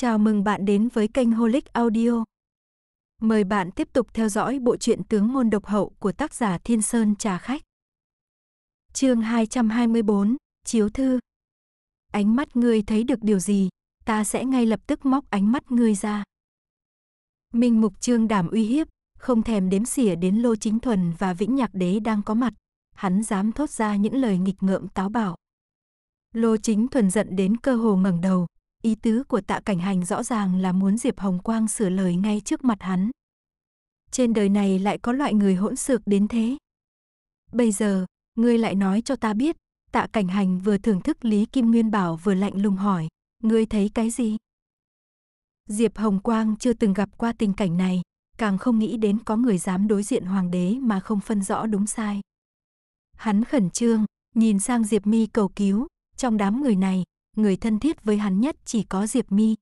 Chào mừng bạn đến với kênh Holic Audio. Mời bạn tiếp tục theo dõi bộ truyện tướng môn độc hậu của tác giả Thiên Sơn Trà Khách. chương 224, Chiếu Thư Ánh mắt ngươi thấy được điều gì, ta sẽ ngay lập tức móc ánh mắt ngươi ra. Minh Mục Trương đảm uy hiếp, không thèm đếm xỉa đến Lô Chính Thuần và Vĩnh Nhạc Đế đang có mặt, hắn dám thốt ra những lời nghịch ngợm táo bạo. Lô Chính Thuần giận đến cơ hồ ngẩng đầu, ý tứ của tạ cảnh hành rõ ràng là muốn Diệp Hồng Quang sửa lời ngay trước mặt hắn. Trên đời này lại có loại người hỗn xược đến thế. Bây giờ, ngươi lại nói cho ta biết, tạ cảnh hành vừa thưởng thức Lý Kim Nguyên Bảo vừa lạnh lùng hỏi, ngươi thấy cái gì? Diệp Hồng Quang chưa từng gặp qua tình cảnh này, càng không nghĩ đến có người dám đối diện hoàng đế mà không phân rõ đúng sai. Hắn khẩn trương, nhìn sang Diệp Mi cầu cứu, trong đám người này, người thân thiết với hắn nhất chỉ có Diệp Mi.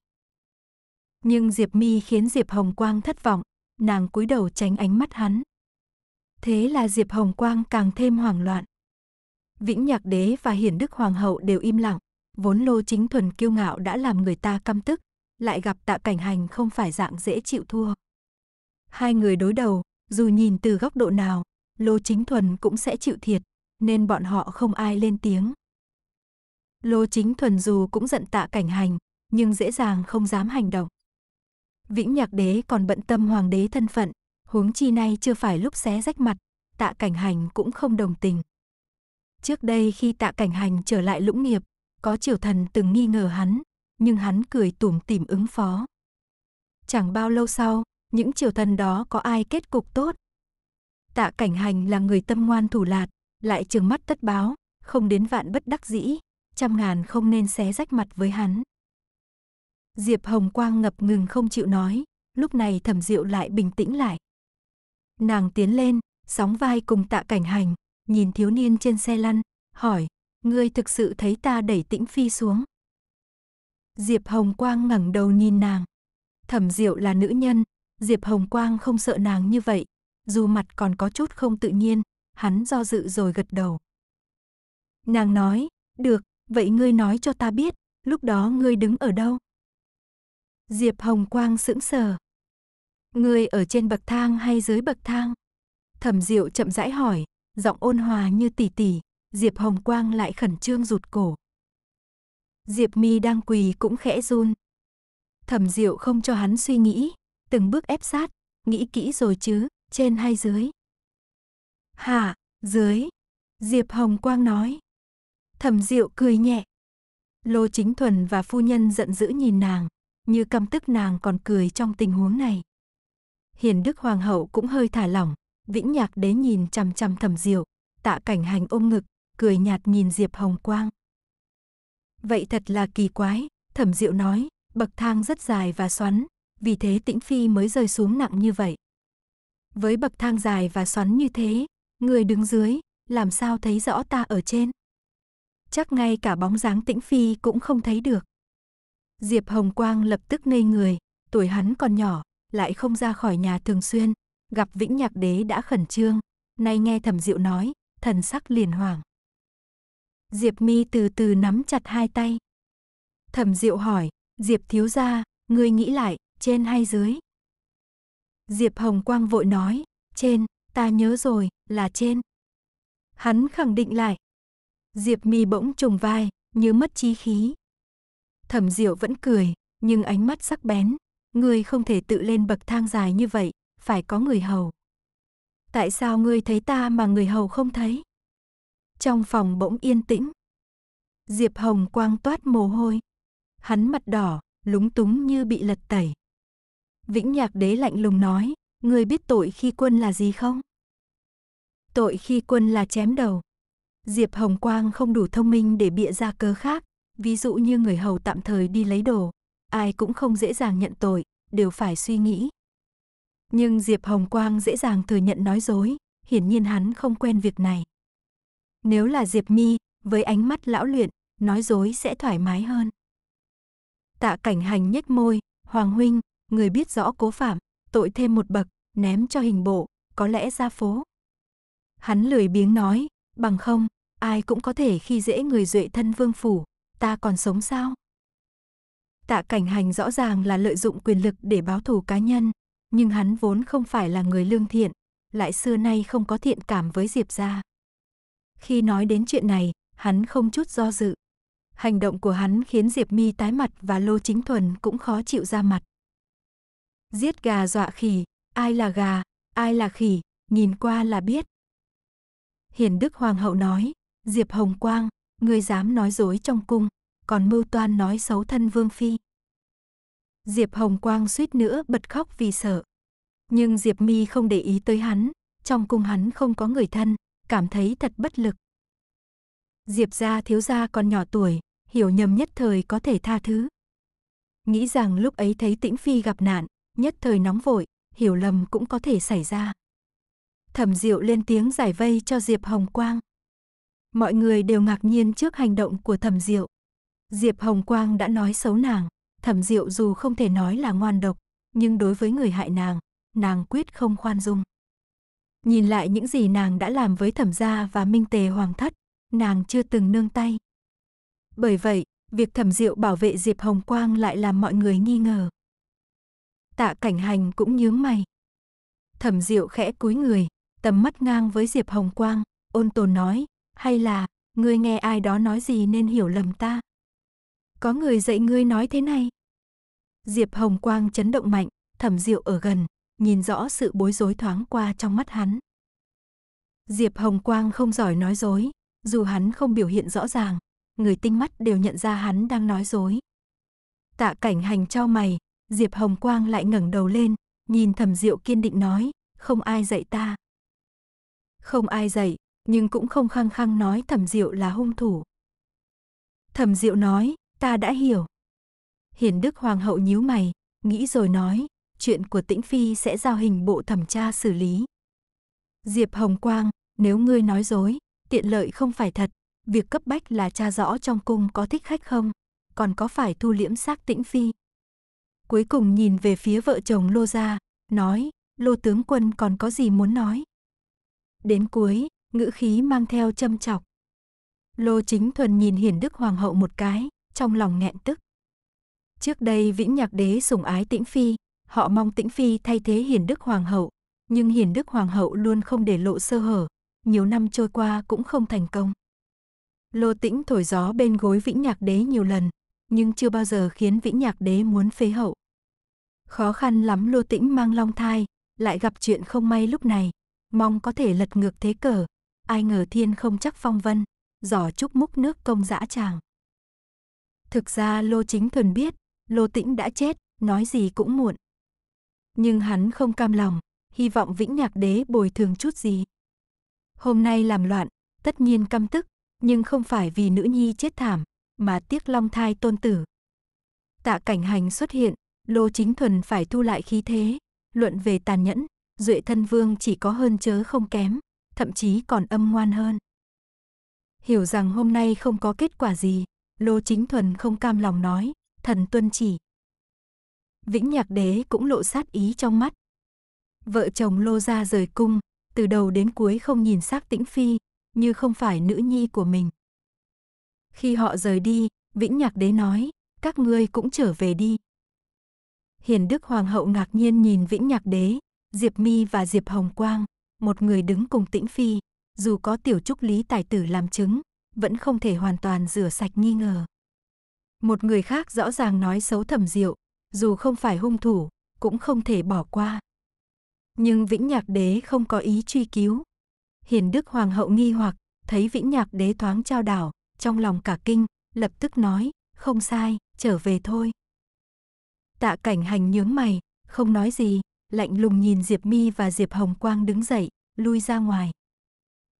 Nhưng Diệp Mi khiến Diệp Hồng Quang thất vọng, nàng cúi đầu tránh ánh mắt hắn. Thế là Diệp Hồng Quang càng thêm hoảng loạn. Vĩnh Nhạc Đế và Hiển Đức Hoàng hậu đều im lặng, vốn Lô Chính Thuần kiêu ngạo đã làm người ta căm tức, lại gặp Tạ Cảnh Hành không phải dạng dễ chịu thua. Hai người đối đầu, dù nhìn từ góc độ nào, Lô Chính Thuần cũng sẽ chịu thiệt, nên bọn họ không ai lên tiếng. Lô Chính Thuần dù cũng giận tạ cảnh hành, nhưng dễ dàng không dám hành động. Vĩnh Nhạc Đế còn bận tâm hoàng đế thân phận, huống chi nay chưa phải lúc xé rách mặt, tạ cảnh hành cũng không đồng tình. Trước đây khi tạ cảnh hành trở lại lũng nghiệp, có triều thần từng nghi ngờ hắn, nhưng hắn cười tủm tỉm ứng phó. Chẳng bao lâu sau, những triều thần đó có ai kết cục tốt. Tạ cảnh hành là người tâm ngoan thủ lạt, lại trường mắt tất báo, không đến vạn bất đắc dĩ, trăm ngàn không nên xé rách mặt với hắn. Diệp Hồng Quang ngập ngừng không chịu nói, lúc này thẩm diệu lại bình tĩnh lại. Nàng tiến lên, sóng vai cùng tạ cảnh hành, nhìn thiếu niên trên xe lăn, hỏi, ngươi thực sự thấy ta đẩy tĩnh phi xuống. Diệp Hồng Quang ngẩng đầu nhìn nàng. Thẩm diệu là nữ nhân, Diệp Hồng Quang không sợ nàng như vậy, dù mặt còn có chút không tự nhiên, hắn do dự rồi gật đầu. Nàng nói, được, vậy ngươi nói cho ta biết, lúc đó ngươi đứng ở đâu? Diệp Hồng Quang sững sờ. Ngươi ở trên bậc thang hay dưới bậc thang? Thẩm Diệu chậm rãi hỏi, giọng ôn hòa như tỉ tỉ, Diệp Hồng Quang lại khẩn trương rụt cổ. Diệp Mi đang quỳ cũng khẽ run. Thẩm Diệu không cho hắn suy nghĩ, từng bước ép sát, nghĩ kỹ rồi chứ, trên hay dưới? Hả, dưới. Diệp Hồng Quang nói. Thẩm Diệu cười nhẹ. Lô Chính Thuần và phu nhân giận dữ nhìn nàng, như căm tức nàng còn cười trong tình huống này. Hiền Đức Hoàng hậu cũng hơi thả lỏng, Vĩnh Nhạc Đế nhìn chằm chằm Thẩm Diệu, Tạ Cảnh Hành ôm ngực, cười nhạt nhìn Diệp Hồng Quang. Vậy thật là kỳ quái, Thẩm Diệu nói, bậc thang rất dài và xoắn, vì thế Tĩnh Phi mới rơi xuống nặng như vậy. Với bậc thang dài và xoắn như thế, người đứng dưới, làm sao thấy rõ ta ở trên? Chắc ngay cả bóng dáng tĩnh phi cũng không thấy được. Diệp Hồng Quang lập tức ngây người, tuổi hắn còn nhỏ, lại không ra khỏi nhà thường xuyên, gặp Vĩnh Nhạc Đế đã khẩn trương, nay nghe Thẩm Diệu nói, thần sắc liền hoảng. Diệp Mi từ từ nắm chặt hai tay. Thẩm Diệu hỏi, Diệp thiếu gia, ngươi nghĩ lại, trên hay dưới? Diệp Hồng Quang vội nói, trên, ta nhớ rồi, là trên. Hắn khẳng định lại, Diệp Mi bỗng trùng vai, như mất trí khí. Thẩm Diệu vẫn cười, nhưng ánh mắt sắc bén, ngươi không thể tự lên bậc thang dài như vậy, phải có người hầu. Tại sao ngươi thấy ta mà người hầu không thấy? Trong phòng bỗng yên tĩnh. Diệp Hồng quang toát mồ hôi. Hắn mặt đỏ, lúng túng như bị lật tẩy. Vĩnh Nhạc Đế lạnh lùng nói, ngươi biết tội khi quân là gì không? Tội khi quân là chém đầu. Diệp Hồng Quang không đủ thông minh để bịa ra cớ khác, ví dụ như người hầu tạm thời đi lấy đồ, ai cũng không dễ dàng nhận tội, đều phải suy nghĩ. Nhưng Diệp Hồng Quang dễ dàng thừa nhận nói dối, hiển nhiên hắn không quen việc này. Nếu là Diệp Mi, với ánh mắt lão luyện, nói dối sẽ thoải mái hơn. Tạ cảnh hành nhếch môi, Hoàng Huynh, người biết rõ cố phạm, tội thêm một bậc, ném cho hình bộ, có lẽ ra phố. Hắn lười biếng nói, bằng không, ai cũng có thể khi dễ người duệ thân vương phủ, ta còn sống sao? Tạ cảnh hành rõ ràng là lợi dụng quyền lực để báo thù cá nhân, nhưng hắn vốn không phải là người lương thiện, lại xưa nay không có thiện cảm với Diệp gia. Khi nói đến chuyện này, hắn không chút do dự. Hành động của hắn khiến Diệp Mi tái mặt và Lô Chính Thuần cũng khó chịu ra mặt. Giết gà dọa khỉ, ai là gà, ai là khỉ, nhìn qua là biết. Hiền Đức Hoàng hậu nói, Diệp Hồng Quang, ngươi dám nói dối trong cung, còn mưu toan nói xấu thân Vương Phi. Diệp Hồng Quang suýt nữa bật khóc vì sợ. Nhưng Diệp Mi không để ý tới hắn, trong cung hắn không có người thân, cảm thấy thật bất lực. Diệp gia thiếu gia còn nhỏ tuổi, hiểu nhầm nhất thời có thể tha thứ. Nghĩ rằng lúc ấy thấy Tĩnh Phi gặp nạn, nhất thời nóng vội, hiểu lầm cũng có thể xảy ra. Thẩm Diệu lên tiếng giải vây cho Diệp Hồng Quang. Mọi người đều ngạc nhiên trước hành động của Thẩm Diệu. Diệp Hồng Quang đã nói xấu nàng, Thẩm Diệu dù không thể nói là ngoan độc, nhưng đối với người hại nàng, nàng quyết không khoan dung. Nhìn lại những gì nàng đã làm với Thẩm gia và Minh Tề Hoàng thất, nàng chưa từng nương tay. Bởi vậy, việc Thẩm Diệu bảo vệ Diệp Hồng Quang lại làm mọi người nghi ngờ. Tạ Cảnh Hành cũng nhướng mày. Thẩm Diệu khẽ cúi người, tầm mắt ngang với Diệp Hồng Quang, ôn tồn nói, hay là, ngươi nghe ai đó nói gì nên hiểu lầm ta? Có người dạy ngươi nói thế này. Diệp Hồng Quang chấn động mạnh, thẩm diệu ở gần, nhìn rõ sự bối rối thoáng qua trong mắt hắn. Diệp Hồng Quang không giỏi nói dối, dù hắn không biểu hiện rõ ràng, người tinh mắt đều nhận ra hắn đang nói dối. Tạ cảnh hành trao mày, Diệp Hồng Quang lại ngẩng đầu lên, nhìn thẩm diệu kiên định nói, không ai dạy ta. Không ai dạy, nhưng cũng không khăng khăng nói thẩm diệu là hung thủ. Thẩm diệu nói, ta đã hiểu. Hiền Đức Hoàng hậu nhíu mày, nghĩ rồi nói, chuyện của Tĩnh Phi sẽ giao hình bộ thẩm tra xử lý. Diệp Hồng Quang, nếu ngươi nói dối, tiện lợi không phải thật, việc cấp bách là tra rõ trong cung có thích khách không, còn có phải thu liễm xác Tĩnh Phi. Cuối cùng nhìn về phía vợ chồng Lô Gia, nói, Lô tướng quân còn có gì muốn nói. Đến cuối, ngữ khí mang theo châm chọc. Lô Chính Thuần nhìn Hiền Đức Hoàng hậu một cái, trong lòng nghẹn tức. Trước đây Vĩnh Nhạc Đế sủng ái Tĩnh Phi, họ mong Tĩnh Phi thay thế Hiền Đức Hoàng hậu, nhưng Hiền Đức Hoàng hậu luôn không để lộ sơ hở, nhiều năm trôi qua cũng không thành công. Lô Tĩnh thổi gió bên gối Vĩnh Nhạc Đế nhiều lần, nhưng chưa bao giờ khiến Vĩnh Nhạc Đế muốn phế hậu. Khó khăn lắm Lô Tĩnh mang long thai, lại gặp chuyện không may lúc này, mong có thể lật ngược thế cờ, ai ngờ thiên không chắc phong vân, giỏ chúc múc nước công dã tràng. Thực ra Lô Chính Thuần biết, Lô Tĩnh đã chết, nói gì cũng muộn. Nhưng hắn không cam lòng, hy vọng Vĩnh Nhạc Đế bồi thường chút gì. Hôm nay làm loạn, tất nhiên căm tức, nhưng không phải vì nữ nhi chết thảm, mà tiếc long thai tôn tử. Tạ cảnh hành xuất hiện, Lô Chính Thuần phải thu lại khí thế, luận về tàn nhẫn, Duệ thân vương chỉ có hơn chớ không kém, thậm chí còn âm ngoan hơn. Hiểu rằng hôm nay không có kết quả gì, Lô Chính Thuần không cam lòng nói, thần tuân chỉ. Vĩnh Nhạc Đế cũng lộ sát ý trong mắt. Vợ chồng Lô ra rời cung, từ đầu đến cuối không nhìn xác Tĩnh Phi, như không phải nữ nhi của mình. Khi họ rời đi, Vĩnh Nhạc Đế nói, các ngươi cũng trở về đi. Hiền Đức Hoàng hậu ngạc nhiên nhìn Vĩnh Nhạc Đế, Diệp Mi và Diệp Hồng Quang, một người đứng cùng Tĩnh Phi, dù có tiểu trúc lý tài tử làm chứng, vẫn không thể hoàn toàn rửa sạch nghi ngờ. Một người khác rõ ràng nói xấu thẩm diệu, dù không phải hung thủ, cũng không thể bỏ qua. Nhưng Vĩnh Nhạc Đế không có ý truy cứu. Hiền Đức Hoàng hậu nghi hoặc, thấy Vĩnh Nhạc Đế thoáng trao đảo, trong lòng cả kinh, lập tức nói, không sai, trở về thôi. Tạ cảnh hành nhướng mày, không nói gì, lạnh lùng nhìn Diệp Mi và Diệp Hồng Quang đứng dậy, lui ra ngoài.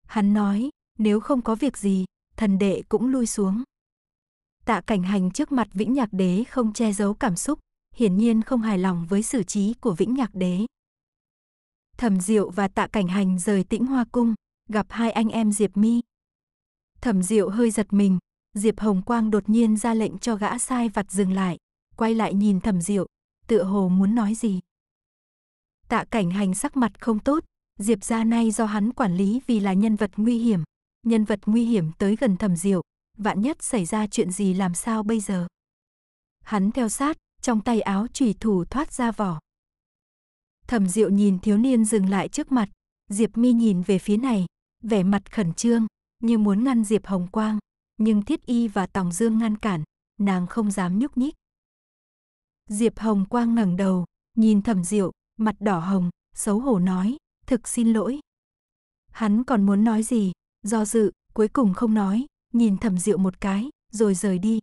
Hắn nói, nếu không có việc gì, thần đệ cũng lui xuống. Tạ cảnh hành trước mặt Vĩnh Nhạc Đế không che giấu cảm xúc, hiển nhiên không hài lòng với xử trí của Vĩnh Nhạc Đế. Thẩm Diệu và Tạ Cảnh Hành rời Tĩnh Hoa cung, gặp hai anh em Diệp Mi. Thẩm Diệu hơi giật mình, Diệp Hồng Quang đột nhiên ra lệnh cho gã sai vặt dừng lại, quay lại nhìn Thẩm Diệu, tựa hồ muốn nói gì. Tạ Cảnh Hành sắc mặt không tốt, Diệp gia nay do hắn quản lý vì là nhân vật nguy hiểm, nhân vật nguy hiểm tới gần thẩm diệu, vạn nhất xảy ra chuyện gì làm sao bây giờ. Hắn theo sát, trong tay áo chủy thủ thoát ra vỏ. Thẩm Diệu nhìn thiếu niên dừng lại trước mặt, Diệp Mi nhìn về phía này, vẻ mặt khẩn trương, như muốn ngăn Diệp Hồng Quang, nhưng Thiết Y và Tòng Dương ngăn cản, nàng không dám nhúc nhích. Diệp Hồng Quang ngẩng đầu, nhìn Thẩm Diệu, mặt đỏ hồng, xấu hổ nói, thực xin lỗi. Hắn còn muốn nói gì, do dự, cuối cùng không nói, nhìn Thẩm Diệu một cái, rồi rời đi.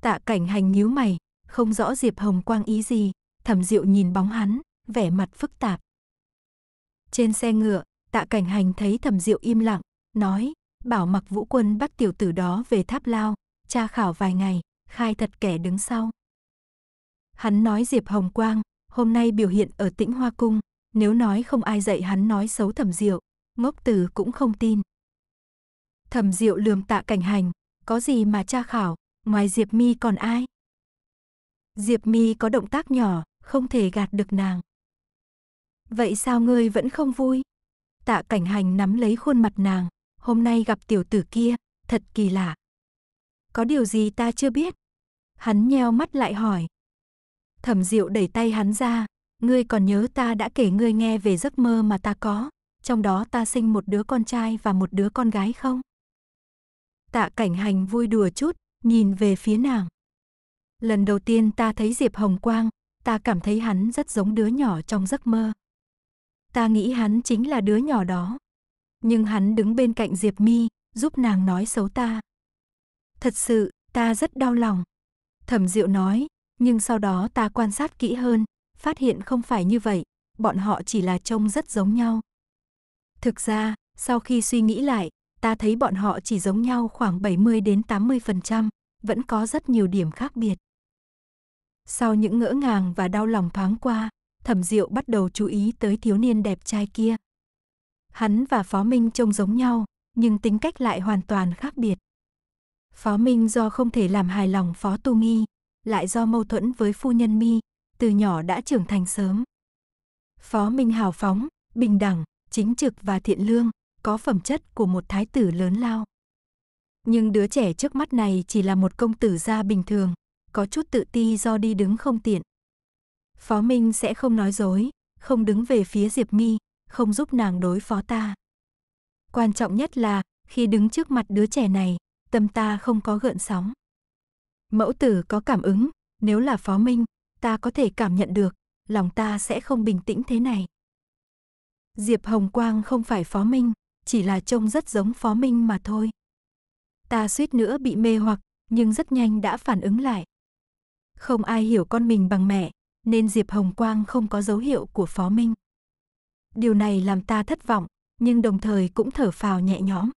Tạ cảnh hành nhíu mày, không rõ Diệp Hồng Quang ý gì, Thẩm Diệu nhìn bóng hắn, vẻ mặt phức tạp. Trên xe ngựa, Tạ cảnh hành thấy Thẩm Diệu im lặng, nói, bảo mặc vũ quân bắt tiểu tử đó về tháp lao, tra khảo vài ngày, khai thật kẻ đứng sau. Hắn nói Diệp Hồng Quang, hôm nay biểu hiện ở tĩnh Hoa Cung, nếu nói không ai dạy hắn nói xấu thẩm diệu, ngốc tử cũng không tin. Thẩm diệu lườm tạ cảnh hành, có gì mà tra khảo, ngoài Diệp Mi còn ai? Diệp Mi có động tác nhỏ, không thể gạt được nàng. Vậy sao ngươi vẫn không vui? Tạ cảnh hành nắm lấy khuôn mặt nàng, hôm nay gặp tiểu tử kia, thật kỳ lạ. Có điều gì ta chưa biết? Hắn nheo mắt lại hỏi. Thẩm Diệu đẩy tay hắn ra, ngươi còn nhớ ta đã kể ngươi nghe về giấc mơ mà ta có, trong đó ta sinh một đứa con trai và một đứa con gái không? Tạ cảnh hành vui đùa chút, nhìn về phía nàng. Lần đầu tiên ta thấy Diệp Hồng Quang, ta cảm thấy hắn rất giống đứa nhỏ trong giấc mơ. Ta nghĩ hắn chính là đứa nhỏ đó. Nhưng hắn đứng bên cạnh Diệp Mi, giúp nàng nói xấu ta. Thật sự, ta rất đau lòng. Thẩm Diệu nói, nhưng sau đó ta quan sát kỹ hơn, phát hiện không phải như vậy, bọn họ chỉ là trông rất giống nhau. Thực ra, sau khi suy nghĩ lại, ta thấy bọn họ chỉ giống nhau khoảng 70 đến 80%, vẫn có rất nhiều điểm khác biệt. Sau những ngỡ ngàng và đau lòng thoáng qua, Thẩm Diệu bắt đầu chú ý tới thiếu niên đẹp trai kia. Hắn và Phó Minh trông giống nhau, nhưng tính cách lại hoàn toàn khác biệt. Phó Minh do không thể làm hài lòng Phó Tu Nghi, lại do mâu thuẫn với phu nhân Mi, từ nhỏ đã trưởng thành sớm. Phó Minh hào phóng, bình đẳng, chính trực và thiện lương, có phẩm chất của một thái tử lớn lao. Nhưng đứa trẻ trước mắt này chỉ là một công tử gia bình thường, có chút tự ti do đi đứng không tiện. Phó Minh sẽ không nói dối, không đứng về phía Diệp Mi, không giúp nàng đối phó ta. Quan trọng nhất là, khi đứng trước mặt đứa trẻ này, tâm ta không có gợn sóng. Mẫu tử có cảm ứng, nếu là Phó Minh, ta có thể cảm nhận được, lòng ta sẽ không bình tĩnh thế này. Diệp Hồng Quang không phải Phó Minh, chỉ là trông rất giống Phó Minh mà thôi. Ta suýt nữa bị mê hoặc, nhưng rất nhanh đã phản ứng lại. Không ai hiểu con mình bằng mẹ, nên Diệp Hồng Quang không có dấu hiệu của Phó Minh. Điều này làm ta thất vọng, nhưng đồng thời cũng thở phào nhẹ nhõm.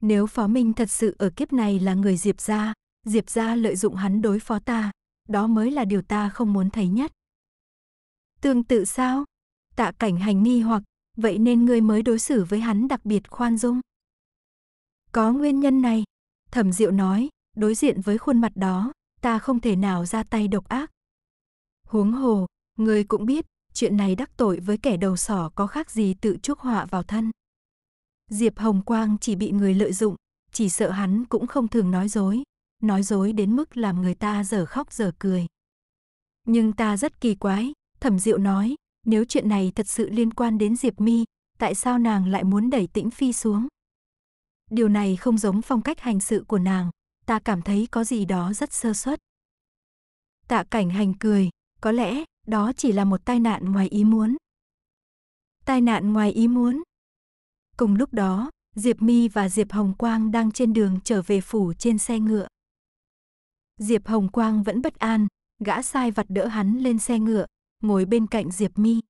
Nếu Phó Minh thật sự ở kiếp này là người Diệp gia, Diệp gia lợi dụng hắn đối phó ta, đó mới là điều ta không muốn thấy nhất. Tương tự sao? Tạ cảnh hành nghi hoặc, vậy nên ngươi mới đối xử với hắn đặc biệt khoan dung. Có nguyên nhân này, thẩm diệu nói, đối diện với khuôn mặt đó, ta không thể nào ra tay độc ác. Huống hồ, ngươi cũng biết, chuyện này đắc tội với kẻ đầu sỏ có khác gì tự chuốc họa vào thân. Diệp Hồng Quang chỉ bị người lợi dụng, chỉ sợ hắn cũng không thường nói dối, nói dối đến mức làm người ta dở khóc dở cười. Nhưng ta rất kỳ quái, Thẩm Diệu nói, nếu chuyện này thật sự liên quan đến Diệp Mi, tại sao nàng lại muốn đẩy Tĩnh Phi xuống? Điều này không giống phong cách hành sự của nàng, ta cảm thấy có gì đó rất sơ suất. Tạ cảnh hành cười, có lẽ đó chỉ là một tai nạn ngoài ý muốn. Tai nạn ngoài ý muốn. Cùng lúc đó, Diệp Mi và Diệp Hồng Quang đang trên đường trở về phủ trên xe ngựa. Diệp Hồng Quang vẫn bất an, gã sai vặt đỡ hắn lên xe ngựa, ngồi bên cạnh Diệp Mi.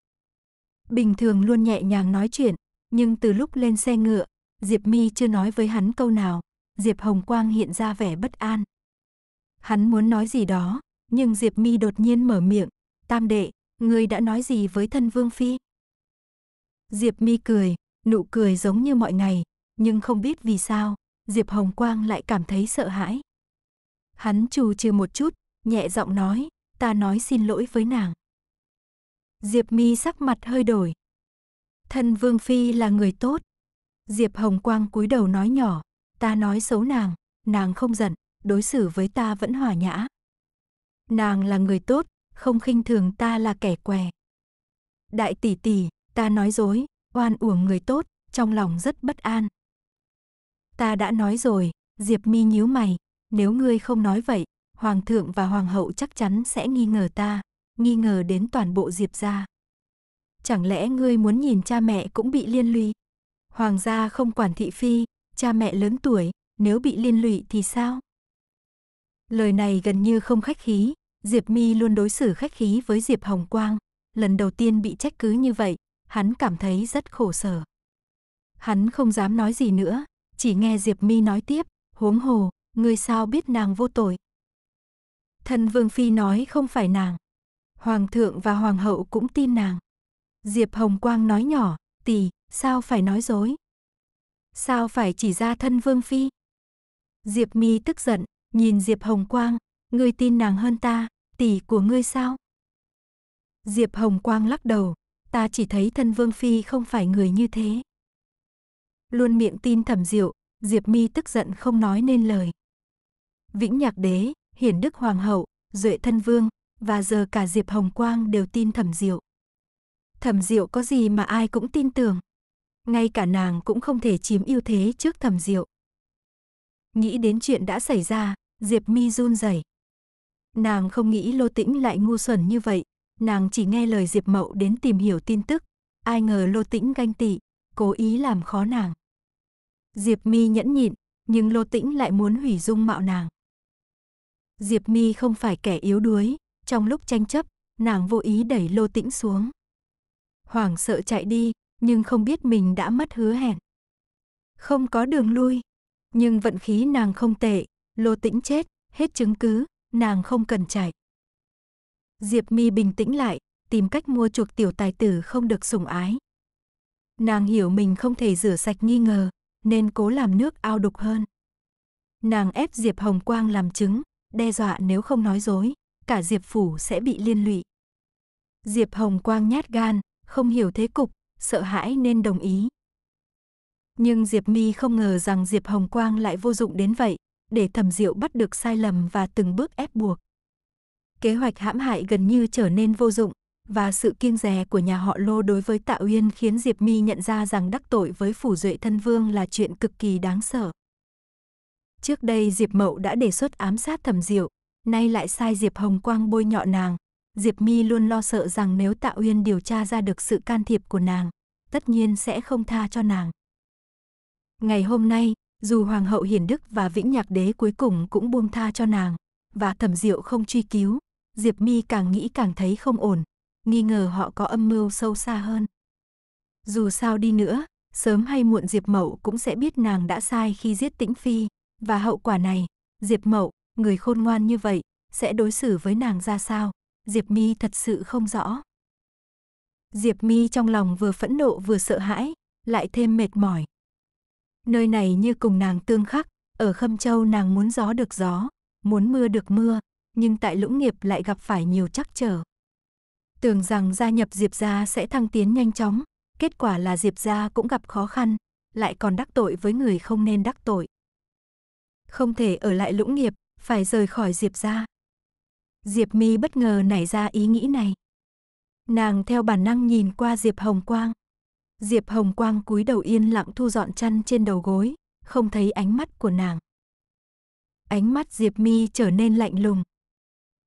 Bình thường luôn nhẹ nhàng nói chuyện, nhưng từ lúc lên xe ngựa, Diệp Mi chưa nói với hắn câu nào, Diệp Hồng Quang hiện ra vẻ bất an. Hắn muốn nói gì đó, nhưng Diệp Mi đột nhiên mở miệng, "Tam đệ, ngươi đã nói gì với thân vương phi?" Diệp Mi cười, nụ cười giống như mọi ngày, nhưng không biết vì sao, Diệp Hồng Quang lại cảm thấy sợ hãi. Hắn trù trừ một chút, nhẹ giọng nói, ta nói xin lỗi với nàng. Diệp Mi sắc mặt hơi đổi. Thân Vương Phi là người tốt. Diệp Hồng Quang cúi đầu nói nhỏ, ta nói xấu nàng, nàng không giận, đối xử với ta vẫn hòa nhã, Nàng là người tốt, không khinh thường ta là kẻ què. Đại tỷ tỷ, ta nói dối, oan uổng người tốt, trong lòng rất bất an. Ta đã nói rồi, Diệp Mi nhíu mày, nếu ngươi không nói vậy, hoàng thượng và hoàng hậu chắc chắn sẽ nghi ngờ ta, nghi ngờ đến toàn bộ Diệp gia. Chẳng lẽ ngươi muốn nhìn cha mẹ cũng bị liên lụy? Hoàng gia không quản thị phi, cha mẹ lớn tuổi, nếu bị liên lụy thì sao? Lời này gần như không khách khí, Diệp Mi luôn đối xử khách khí với Diệp Hồng Quang, lần đầu tiên bị trách cứ như vậy, hắn cảm thấy rất khổ sở. Hắn không dám nói gì nữa, chỉ nghe Diệp Mi nói tiếp, huống hồ, ngươi sao biết nàng vô tội? Thân Vương Phi nói không phải nàng. Hoàng thượng và Hoàng hậu cũng tin nàng. Diệp Hồng Quang nói nhỏ, tỷ, sao phải nói dối? Sao phải chỉ ra thân Vương Phi? Diệp Mi tức giận, nhìn Diệp Hồng Quang, ngươi tin nàng hơn ta, tỷ của ngươi sao? Diệp Hồng Quang lắc đầu, ta chỉ thấy thân Vương Phi không phải người như thế. Luôn miệng tin thẩm diệu, Diệp Mi tức giận không nói nên lời. Vĩnh Nhạc Đế, Hiển Đức Hoàng hậu, Duệ Thân Vương và giờ cả Diệp Hồng Quang đều tin Thẩm Diệu. Thẩm Diệu có gì mà ai cũng tin tưởng. Ngay cả nàng cũng không thể chiếm ưu thế trước Thẩm Diệu. Nghĩ đến chuyện đã xảy ra, Diệp Mi run rẩy. Nàng không nghĩ Lô Tĩnh lại ngu xuẩn như vậy, nàng chỉ nghe lời Diệp Mậu đến tìm hiểu tin tức, ai ngờ Lô Tĩnh ganh tị, cố ý làm khó nàng. Diệp Mi nhẫn nhịn, nhưng Lô Tĩnh lại muốn hủy dung mạo nàng. Diệp Mi không phải kẻ yếu đuối, trong lúc tranh chấp, nàng vô ý đẩy Lô Tĩnh xuống. Hoàng sợ chạy đi, nhưng không biết mình đã mất hứa hẹn. Không có đường lui, nhưng vận khí nàng không tệ, Lô Tĩnh chết, hết chứng cứ, nàng không cần chạy. Diệp Mi bình tĩnh lại, tìm cách mua chuộc tiểu tài tử không được sủng ái. Nàng hiểu mình không thể rửa sạch nghi ngờ, nên cố làm nước ao đục hơn. Nàng ép Diệp Hồng Quang làm chứng, đe dọa nếu không nói dối, cả Diệp Phủ sẽ bị liên lụy. Diệp Hồng Quang nhát gan, không hiểu thế cục, sợ hãi nên đồng ý. Nhưng Diệp Mi không ngờ rằng Diệp Hồng Quang lại vô dụng đến vậy, để Thẩm Diệu bắt được sai lầm và từng bước ép buộc. Kế hoạch hãm hại gần như trở nên vô dụng, và sự kiêng dè của nhà họ Lô đối với Tạ Uyên khiến Diệp Mi nhận ra rằng đắc tội với phủ duệ thân vương là chuyện cực kỳ đáng sợ. Trước đây Diệp Mậu đã đề xuất ám sát Thẩm Diệu, nay lại sai Diệp Hồng Quang bôi nhọ nàng. Diệp Mi luôn lo sợ rằng nếu Tạ Uyên điều tra ra được sự can thiệp của nàng, tất nhiên sẽ không tha cho nàng. Ngày hôm nay, dù Hoàng hậu Hiển Đức và Vĩnh Nhạc Đế cuối cùng cũng buông tha cho nàng, và Thẩm Diệu không truy cứu, Diệp Mi càng nghĩ càng thấy không ổn, nghi ngờ họ có âm mưu sâu xa hơn. Dù sao đi nữa, sớm hay muộn Diệp Mậu cũng sẽ biết nàng đã sai khi giết Tĩnh Phi, và hậu quả này, Diệp Mậu, người khôn ngoan như vậy, sẽ đối xử với nàng ra sao? Diệp Mi thật sự không rõ. Diệp Mi trong lòng vừa phẫn nộ vừa sợ hãi, lại thêm mệt mỏi. Nơi này như cùng nàng tương khắc, ở Khâm Châu nàng muốn gió được gió, muốn mưa được mưa, nhưng tại Lũng Nghiệp lại gặp phải nhiều trắc trở. Tưởng rằng gia nhập Diệp gia sẽ thăng tiến nhanh chóng, kết quả là Diệp gia cũng gặp khó khăn, lại còn đắc tội với người không nên đắc tội không thể ở lại lũng nghiệp, phải rời khỏi Diệp gia. Diệp Mi bất ngờ nảy ra ý nghĩ này. Nàng theo bản năng nhìn qua Diệp Hồng Quang. Diệp Hồng Quang cúi đầu yên lặng thu dọn chăn trên đầu gối, không thấy ánh mắt của nàng. Ánh mắt Diệp Mi trở nên lạnh lùng.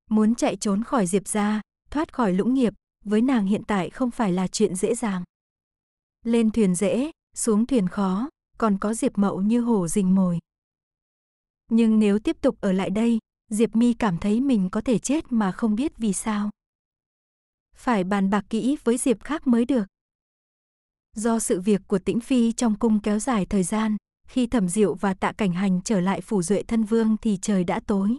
Muốn chạy trốn khỏi Diệp gia, thoát khỏi lũng nghiệp, với nàng hiện tại không phải là chuyện dễ dàng. Lên thuyền dễ, xuống thuyền khó, còn có Diệp Mậu như hổ rình mồi. Nhưng nếu tiếp tục ở lại đây, Diệp Mi cảm thấy mình có thể chết mà không biết vì sao. Phải bàn bạc kỹ với Diệp khác mới được. Do sự việc của Tĩnh Phi trong cung kéo dài thời gian, khi Thẩm Diệu và Tạ Cảnh Hành trở lại phủ Duệ Thân Vương thì trời đã tối.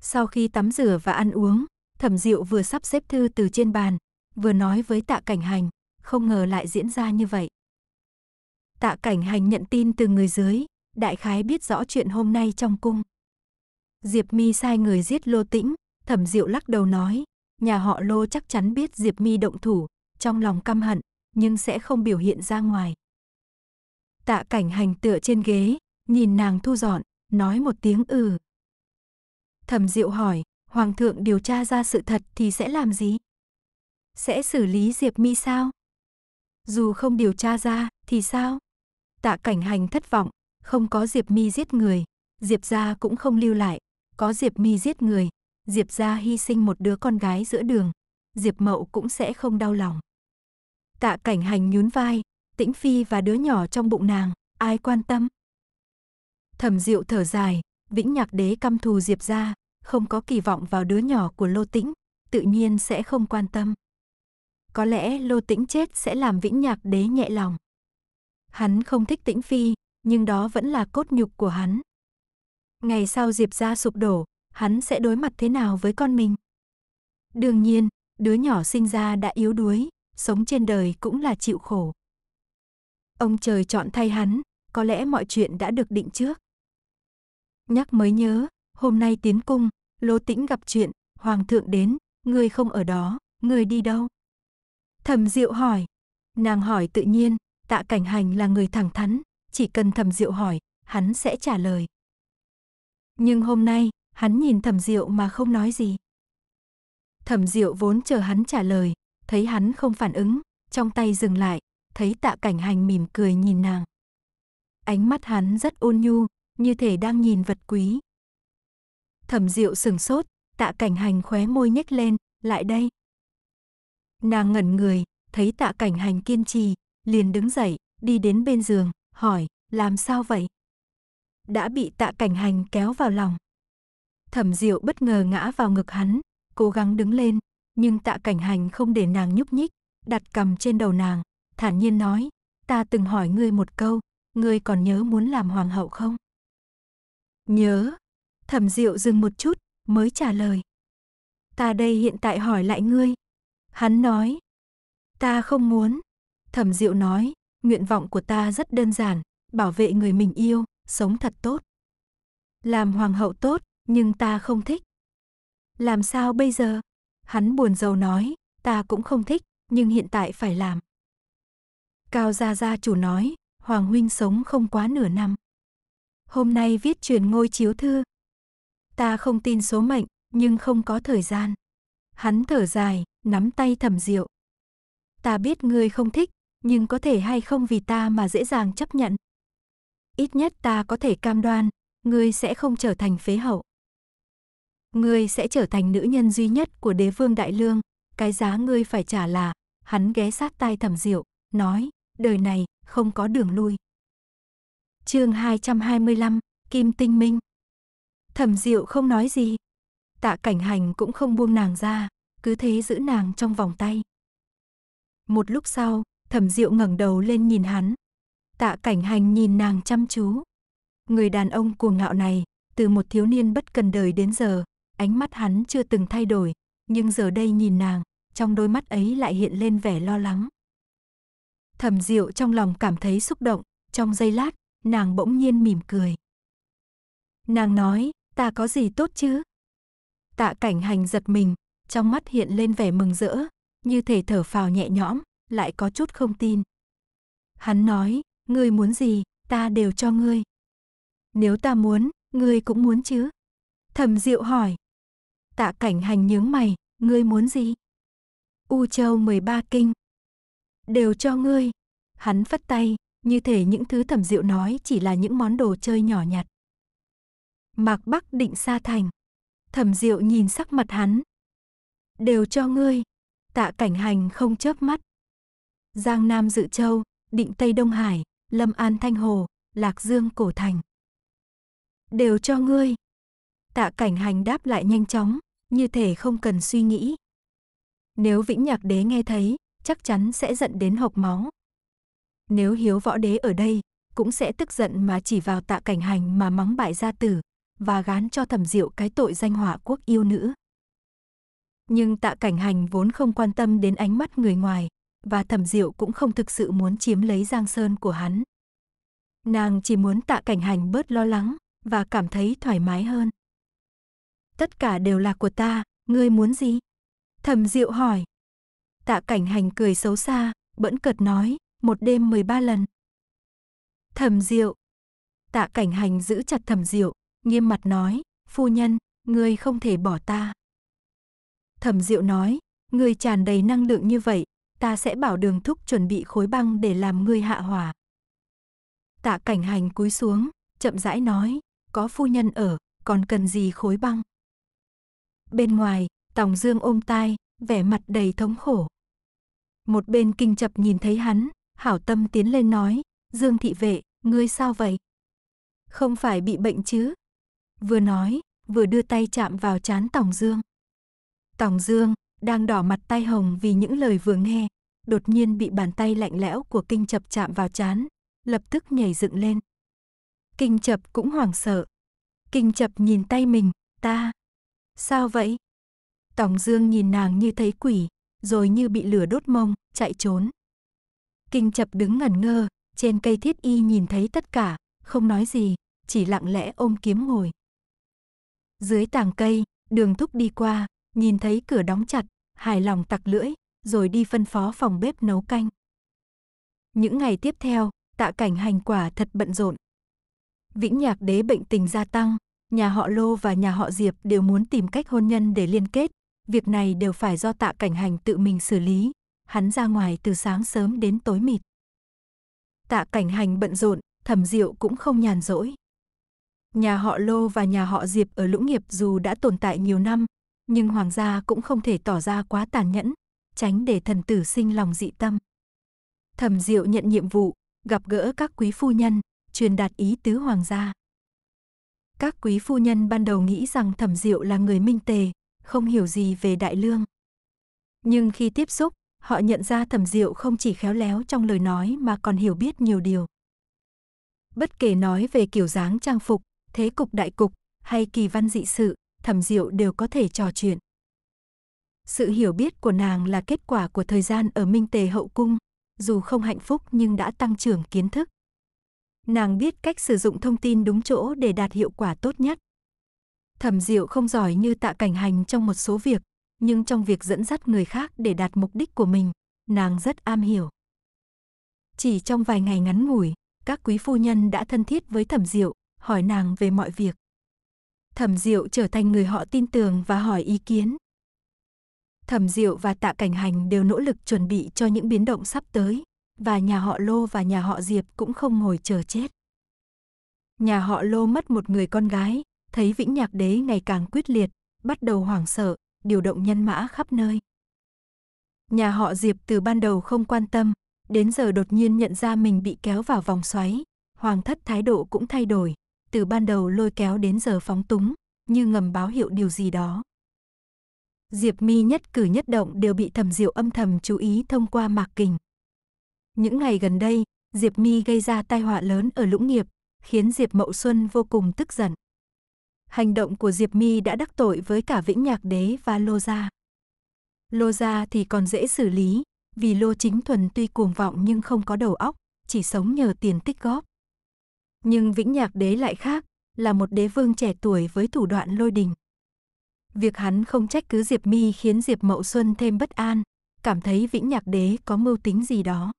Sau khi tắm rửa và ăn uống, Thẩm Diệu vừa sắp xếp thư từ trên bàn, vừa nói với Tạ Cảnh Hành, không ngờ lại diễn ra như vậy. Tạ Cảnh Hành nhận tin từ người dưới, đại khái biết rõ chuyện hôm nay trong cung. Diệp Mi sai người giết Lô Tĩnh, Thẩm Diệu lắc đầu nói, nhà họ Lô chắc chắn biết Diệp Mi động thủ, trong lòng căm hận, nhưng sẽ không biểu hiện ra ngoài. Tạ Cảnh Hành tựa trên ghế, nhìn nàng thu dọn, nói một tiếng ừ. Thẩm Diệu hỏi, Hoàng thượng điều tra ra sự thật thì sẽ làm gì? Sẽ xử lý Diệp Mi sao? Dù không điều tra ra thì sao? Tạ cảnh hành thất vọng, không có Diệp Mi giết người, Diệp gia cũng không lưu lại, có Diệp Mi giết người, Diệp gia hy sinh một đứa con gái giữa đường, Diệp Mậu cũng sẽ không đau lòng. Tạ cảnh hành nhún vai, Tĩnh Phi và đứa nhỏ trong bụng nàng, ai quan tâm? Thẩm Diệu thở dài, Vĩnh Nhạc Đế căm thù Diệp gia, không có kỳ vọng vào đứa nhỏ của Lô Tĩnh, tự nhiên sẽ không quan tâm. Có lẽ Lô Tĩnh chết sẽ làm Vĩnh Nhạc Đế nhẹ lòng. Hắn không thích Tĩnh Phi, nhưng đó vẫn là cốt nhục của hắn. Ngày sau Diệp gia sụp đổ, hắn sẽ đối mặt thế nào với con mình? Đương nhiên, đứa nhỏ sinh ra đã yếu đuối, sống trên đời cũng là chịu khổ. Ông trời chọn thay hắn, có lẽ mọi chuyện đã được định trước. Nhắc mới nhớ, hôm nay tiến cung, Lô Tĩnh gặp chuyện, hoàng thượng đến, người không ở đó, người đi đâu? Thẩm Diệu hỏi. Nàng hỏi tự nhiên, Tạ Cảnh Hành là người thẳng thắn, chỉ cần Thẩm Diệu hỏi, hắn sẽ trả lời. Nhưng hôm nay, hắn nhìn Thẩm Diệu mà không nói gì. Thẩm Diệu vốn chờ hắn trả lời, thấy hắn không phản ứng, trong tay dừng lại, thấy Tạ Cảnh Hành mỉm cười nhìn nàng. Ánh mắt hắn rất ôn nhu, như thể đang nhìn vật quý. Thẩm Diệu sừng sốt, Tạ Cảnh Hành khóe môi nhếch lên, lại đây. Nàng ngẩn người, thấy Tạ Cảnh Hành kiên trì, liền đứng dậy, đi đến bên giường, hỏi, làm sao vậy? Đã bị Tạ Cảnh Hành kéo vào lòng. Thẩm Diệu bất ngờ ngã vào ngực hắn, cố gắng đứng lên, nhưng Tạ Cảnh Hành không để nàng nhúc nhích, đặt cầm trên đầu nàng, thản nhiên nói, ta từng hỏi ngươi một câu, ngươi còn nhớ muốn làm hoàng hậu không? Nhớ. Thẩm Diệu dừng một chút, mới trả lời. Ta đây hiện tại hỏi lại ngươi. Hắn nói. Ta không muốn. Thẩm Diệu nói, nguyện vọng của ta rất đơn giản, bảo vệ người mình yêu, sống thật tốt. Làm hoàng hậu tốt, nhưng ta không thích. Làm sao bây giờ? Hắn buồn rầu nói, ta cũng không thích, nhưng hiện tại phải làm. Cao Gia Gia chủ nói, Hoàng Huynh sống không quá nửa năm. Hôm nay viết truyền ngôi chiếu thư. Ta không tin số mệnh, nhưng không có thời gian. Hắn thở dài, nắm tay thầm diệu. Ta biết ngươi không thích, nhưng có thể hay không vì ta mà dễ dàng chấp nhận. Ít nhất ta có thể cam đoan, ngươi sẽ không trở thành phế hậu. Ngươi sẽ trở thành nữ nhân duy nhất của đế vương Đại Lương, cái giá ngươi phải trả là, hắn ghé sát tai thẩm diệu, nói, đời này, không có đường lui. chương 225, Kim Tinh Minh Thẩm Diệu không nói gì. Tạ cảnh hành cũng không buông nàng ra, cứ thế giữ nàng trong vòng tay. Một lúc sau, thẩm Diệu ngẩng đầu lên nhìn hắn. Tạ cảnh hành nhìn nàng chăm chú. Người đàn ông cuồng ngạo này, từ một thiếu niên bất cần đời đến giờ, ánh mắt hắn chưa từng thay đổi, nhưng giờ đây nhìn nàng, trong đôi mắt ấy lại hiện lên vẻ lo lắng. Thẩm Diệu trong lòng cảm thấy xúc động, trong giây lát, nàng bỗng nhiên mỉm cười. Nàng nói, ta có gì tốt chứ? Tạ cảnh hành giật mình, trong mắt hiện lên vẻ mừng rỡ, như thể thở phào nhẹ nhõm, lại có chút không tin. Hắn nói, ngươi muốn gì, ta đều cho ngươi. Nếu ta muốn, ngươi cũng muốn chứ? Thẩm Diệu hỏi. Tạ cảnh hành nhướng mày, ngươi muốn gì? U Châu 13 kinh. Đều cho ngươi. Hắn phất tay, như thể những thứ thẩm diệu nói chỉ là những món đồ chơi nhỏ nhặt. Mạc Bắc định xa thành. Thẩm diệu nhìn sắc mặt hắn. Đều cho ngươi. Tạ cảnh hành không chớp mắt. Giang Nam Dự Châu, Định Tây Đông Hải, Lâm An Thanh Hồ, Lạc Dương Cổ Thành. Đều cho ngươi. Tạ cảnh hành đáp lại nhanh chóng, như thể không cần suy nghĩ. Nếu Vĩnh Nhạc Đế nghe thấy, chắc chắn sẽ giận đến hộc máu. Nếu Hiếu Võ Đế ở đây, cũng sẽ tức giận mà chỉ vào tạ cảnh hành mà mắng bại gia tử, và gán cho thẩm diệu cái tội danh họa quốc yêu nữ. Nhưng tạ cảnh hành vốn không quan tâm đến ánh mắt người ngoài, và thẩm diệu cũng không thực sự muốn chiếm lấy giang sơn của hắn. Nàng chỉ muốn tạ cảnh hành bớt lo lắng, và cảm thấy thoải mái hơn. Tất cả đều là của ta, ngươi muốn gì? Thẩm diệu hỏi. Tạ cảnh hành cười xấu xa, bẫn cợt nói, một đêm 13 lần. Thẩm diệu. Tạ cảnh hành giữ chặt thẩm diệu, nghiêm mặt nói, phu nhân, ngươi không thể bỏ ta. Thẩm Diệu nói, ngươi tràn đầy năng lượng như vậy, ta sẽ bảo đường thúc chuẩn bị khối băng để làm ngươi hạ hỏa. Tạ cảnh hành cúi xuống, chậm rãi nói, có phu nhân ở, còn cần gì khối băng. Bên ngoài, Tòng Dương ôm tai, vẻ mặt đầy thống khổ. Một bên kinh chập nhìn thấy hắn, hảo tâm tiến lên nói, Dương thị vệ, ngươi sao vậy? Không phải bị bệnh chứ? Vừa nói, vừa đưa tay chạm vào chán Tòng Dương. Tòng Dương, đang đỏ mặt tay hồng vì những lời vừa nghe, đột nhiên bị bàn tay lạnh lẽo của kinh chập chạm vào chán, lập tức nhảy dựng lên. Kinh chập cũng hoảng sợ. Kinh chập nhìn tay mình, ta. Sao vậy? Tòng Dương nhìn nàng như thấy quỷ, rồi như bị lửa đốt mông, chạy trốn. Kinh chập đứng ngẩn ngơ, trên cây thiết y nhìn thấy tất cả, không nói gì, chỉ lặng lẽ ôm kiếm ngồi. Dưới tàng cây, đường thúc đi qua, nhìn thấy cửa đóng chặt, hài lòng tặc lưỡi, rồi đi phân phó phòng bếp nấu canh. Những ngày tiếp theo, tạ cảnh hành quả thật bận rộn. Vĩnh nhạc đế bệnh tình gia tăng, nhà họ Lô và nhà họ Diệp đều muốn tìm cách hôn nhân để liên kết, việc này đều phải do tạ cảnh hành tự mình xử lý, hắn ra ngoài từ sáng sớm đến tối mịt. Tạ cảnh hành bận rộn, thẩm diệu cũng không nhàn rỗi. Nhà họ Lô và nhà họ Diệp ở Lũng Nghiệp dù đã tồn tại nhiều năm, nhưng hoàng gia cũng không thể tỏ ra quá tàn nhẫn, tránh để thần tử sinh lòng dị tâm. Thẩm Diệu nhận nhiệm vụ, gặp gỡ các quý phu nhân, truyền đạt ý tứ hoàng gia. Các quý phu nhân ban đầu nghĩ rằng Thẩm Diệu là người minh tề, không hiểu gì về đại lương. Nhưng khi tiếp xúc, họ nhận ra Thẩm Diệu không chỉ khéo léo trong lời nói mà còn hiểu biết nhiều điều. Bất kể nói về kiểu dáng trang phục, thế cục đại cục hay kỳ văn dị sự, Thẩm Diệu đều có thể trò chuyện. Sự hiểu biết của nàng là kết quả của thời gian ở Minh Tề hậu cung, dù không hạnh phúc nhưng đã tăng trưởng kiến thức. Nàng biết cách sử dụng thông tin đúng chỗ để đạt hiệu quả tốt nhất. Thẩm Diệu không giỏi như Tạ Cảnh Hành trong một số việc, nhưng trong việc dẫn dắt người khác để đạt mục đích của mình, nàng rất am hiểu. Chỉ trong vài ngày ngắn ngủi, các quý phu nhân đã thân thiết với Thẩm Diệu, hỏi nàng về mọi việc. Thẩm Diệu trở thành người họ tin tưởng và hỏi ý kiến. Thẩm Diệu và Tạ Cảnh Hành đều nỗ lực chuẩn bị cho những biến động sắp tới, và nhà họ Lô và nhà họ Diệp cũng không ngồi chờ chết. Nhà họ Lô mất một người con gái, thấy Vĩnh Nhạc Đế ngày càng quyết liệt, bắt đầu hoảng sợ, điều động nhân mã khắp nơi. Nhà họ Diệp từ ban đầu không quan tâm, đến giờ đột nhiên nhận ra mình bị kéo vào vòng xoáy, hoàng thất thái độ cũng thay đổi, từ ban đầu lôi kéo đến giờ phóng túng, như ngầm báo hiệu điều gì đó. Diệp Mi nhất cử nhất động đều bị Thẩm Diệu âm thầm chú ý thông qua Mạc Kình. Những ngày gần đây, Diệp Mi gây ra tai họa lớn ở Lũng Nghiệp, khiến Diệp Mậu Xuân vô cùng tức giận. Hành động của Diệp Mi đã đắc tội với cả Vĩnh Nhạc Đế và Lô gia. Lô gia thì còn dễ xử lý, vì Lô Chính Thuần tuy cuồng vọng nhưng không có đầu óc, chỉ sống nhờ tiền tích góp. Nhưng Vĩnh Nhạc Đế lại khác, là một đế vương trẻ tuổi với thủ đoạn lôi đình. Việc hắn không trách cứ Diệp Mi khiến Diệp Mậu Xuân thêm bất an, cảm thấy Vĩnh Nhạc Đế có mưu tính gì đó.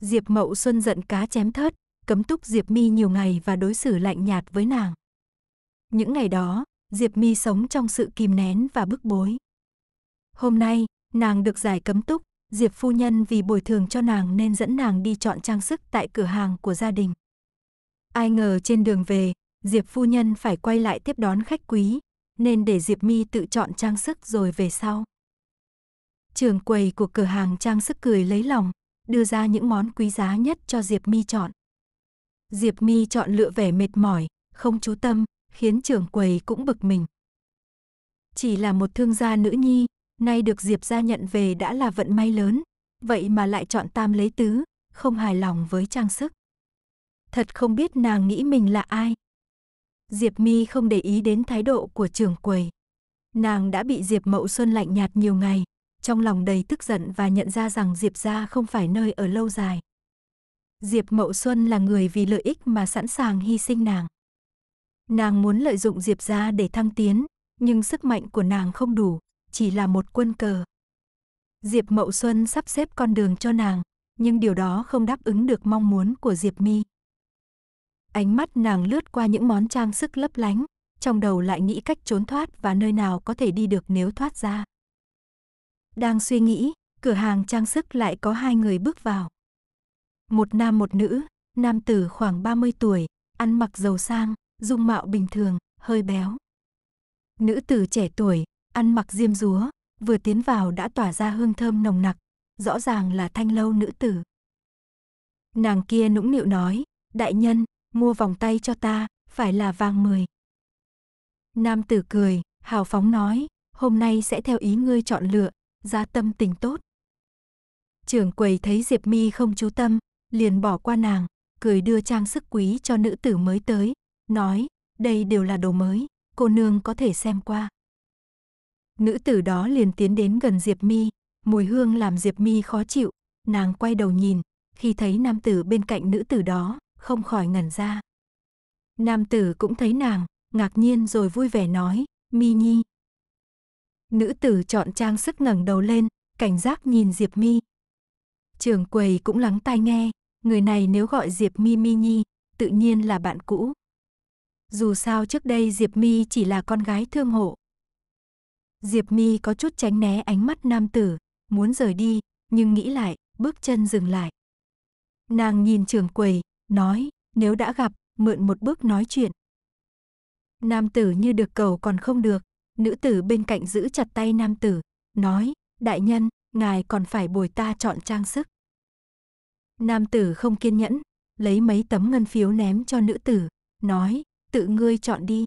Diệp Mậu Xuân giận cá chém thớt, cấm túc Diệp Mi nhiều ngày và đối xử lạnh nhạt với nàng. Những ngày đó, Diệp Mi sống trong sự kìm nén và bức bối. Hôm nay, nàng được giải cấm túc, Diệp phu nhân vì bồi thường cho nàng nên dẫn nàng đi chọn trang sức tại cửa hàng của gia đình. Ai ngờ trên đường về, Diệp phu nhân phải quay lại tiếp đón khách quý, nên để Diệp Mi tự chọn trang sức rồi về sau. Trường quầy của cửa hàng trang sức cười lấy lòng, đưa ra những món quý giá nhất cho Diệp Mi chọn. Diệp Mi chọn lựa vẻ mệt mỏi, không chú tâm, khiến trưởng quầy cũng bực mình. Chỉ là một thương gia nữ nhi, nay được Diệp gia nhận về đã là vận may lớn, vậy mà lại chọn tam lấy tứ, không hài lòng với trang sức. Thật không biết nàng nghĩ mình là ai. Diệp Mi không để ý đến thái độ của trưởng quầy. Nàng đã bị Diệp Mậu Xuân lạnh nhạt nhiều ngày, trong lòng đầy tức giận và nhận ra rằng Diệp gia không phải nơi ở lâu dài. Diệp Mậu Xuân là người vì lợi ích mà sẵn sàng hy sinh nàng. Nàng muốn lợi dụng Diệp gia để thăng tiến, nhưng sức mạnh của nàng không đủ, chỉ là một quân cờ. Diệp Mậu Xuân sắp xếp con đường cho nàng, nhưng điều đó không đáp ứng được mong muốn của Diệp Mi. Ánh mắt nàng lướt qua những món trang sức lấp lánh, trong đầu lại nghĩ cách trốn thoát và nơi nào có thể đi được nếu thoát ra. Đang suy nghĩ, cửa hàng trang sức lại có hai người bước vào. Một nam một nữ, nam tử khoảng 30 tuổi, ăn mặc giàu sang, dung mạo bình thường, hơi béo. Nữ tử trẻ tuổi, ăn mặc diêm dúa, vừa tiến vào đã tỏa ra hương thơm nồng nặc, rõ ràng là thanh lâu nữ tử. Nàng kia nũng nịu nói, đại nhân, mua vòng tay cho ta, phải là vàng mười. Nam tử cười, hào phóng nói, hôm nay sẽ theo ý ngươi chọn lựa, giá tâm tình tốt. Trưởng quầy thấy Diệp Mi không chú tâm, liền bỏ qua nàng, cười đưa trang sức quý cho nữ tử mới tới, nói, đây đều là đồ mới, cô nương có thể xem qua. Nữ tử đó liền tiến đến gần Diệp Mi, mùi hương làm Diệp Mi khó chịu, nàng quay đầu nhìn, khi thấy nam tử bên cạnh nữ tử đó, không khỏi ngẩn ra. Nam tử cũng thấy nàng, ngạc nhiên rồi vui vẻ nói, Mi Nhi. Nữ tử chọn trang sức ngẩng đầu lên, cảnh giác nhìn Diệp Mi. Trường quầy cũng lắng tai nghe, người này nếu gọi Diệp Mi Mi Nhi, tự nhiên là bạn cũ. Dù sao trước đây Diệp Mi chỉ là con gái thương hộ. Diệp Mi có chút tránh né ánh mắt nam tử, muốn rời đi, nhưng nghĩ lại, bước chân dừng lại. Nàng nhìn trường quầy, nói, nếu đã gặp, mượn một bước nói chuyện. Nam tử như được cầu còn không được, nữ tử bên cạnh giữ chặt tay nam tử, nói, đại nhân, ngài còn phải bồi ta chọn trang sức. Nam tử không kiên nhẫn, lấy mấy tấm ngân phiếu ném cho nữ tử, nói, tự ngươi chọn đi.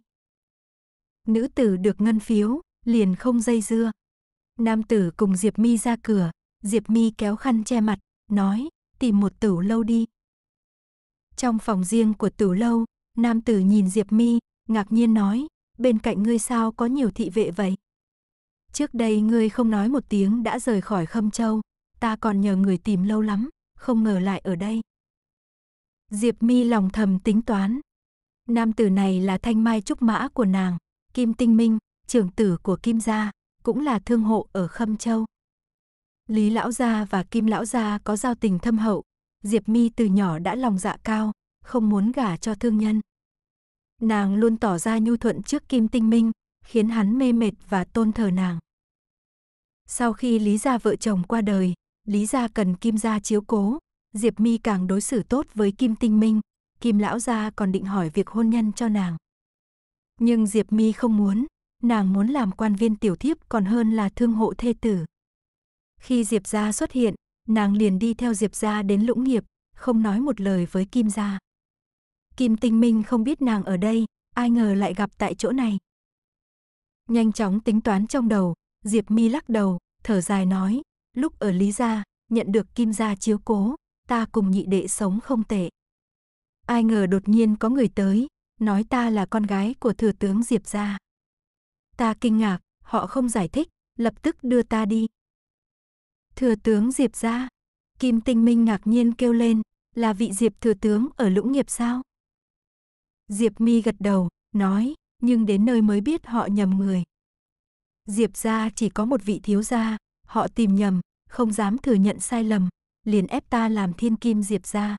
Nữ tử được ngân phiếu, liền không dây dưa. Nam tử cùng Diệp Mi ra cửa, Diệp Mi kéo khăn che mặt, nói, tìm một tửu lâu đi. Trong phòng riêng của tửu lâu, nam tử nhìn Diệp Mi, ngạc nhiên nói, bên cạnh ngươi sao có nhiều thị vệ vậy? Trước đây ngươi không nói một tiếng đã rời khỏi Khâm Châu, ta còn nhờ người tìm lâu lắm, không ngờ lại ở đây. Diệp Mi lòng thầm tính toán. Nam tử này là thanh mai trúc mã của nàng, Kim Tinh Minh, trưởng tử của Kim gia, cũng là thương hộ ở Khâm Châu. Lý lão gia và Kim lão gia có giao tình thâm hậu, Diệp Mi từ nhỏ đã lòng dạ cao, không muốn gả cho thương nhân. Nàng luôn tỏ ra nhu thuận trước Kim Tinh Minh, khiến hắn mê mệt và tôn thờ nàng. Sau khi Lý gia vợ chồng qua đời, Lý gia cần Kim gia chiếu cố, Diệp Mi càng đối xử tốt với Kim Tinh Minh, Kim lão gia còn định hỏi việc hôn nhân cho nàng. Nhưng Diệp Mi không muốn, nàng muốn làm quan viên tiểu thiếp còn hơn là thương hộ thê tử. Khi Diệp gia xuất hiện, nàng liền đi theo Diệp gia đến Lũng Nghiệp, không nói một lời với Kim gia. Kim Tinh Minh không biết nàng ở đây, ai ngờ lại gặp tại chỗ này. Nhanh chóng tính toán trong đầu, Diệp Mi lắc đầu, thở dài nói, lúc ở Lý gia, nhận được Kim gia chiếu cố, ta cùng nhị đệ sống không tệ. Ai ngờ đột nhiên có người tới, nói ta là con gái của thừa tướng Diệp gia. Ta kinh ngạc, họ không giải thích, lập tức đưa ta đi. Thừa tướng Diệp gia. Kim Tinh Minh ngạc nhiên kêu lên, là vị Diệp thừa tướng ở Lũng Nghiệp sao? Diệp Mi gật đầu, nói, nhưng đến nơi mới biết họ nhầm người. Diệp gia chỉ có một vị thiếu gia, họ tìm nhầm, không dám thừa nhận sai lầm, liền ép ta làm thiên kim Diệp gia.